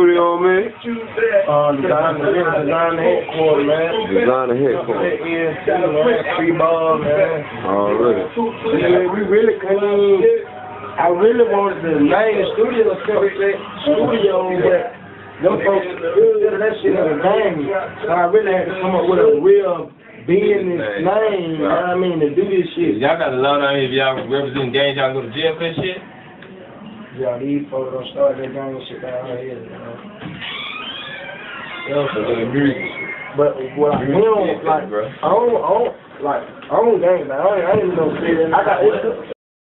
studio, man? Uh, design the design the headquarters, man. Design the headquarters. ENT, man. Free ball, man. Already. Yeah, we really couldn't. I really wanted to name the studio Simply Studio, but them folks consider that shit as a name. So I really had to come up with a real business name, you know what I mean, to do this shit. Y'all got a lot on here if y'all represent gangs, y'all go to jail for that shit. Yeah, these folks don't start that gang and shit down here. But what I don't like, I don't, I don't, like, I don't gang, man. I ain't, I ain't even gonna say that. I got,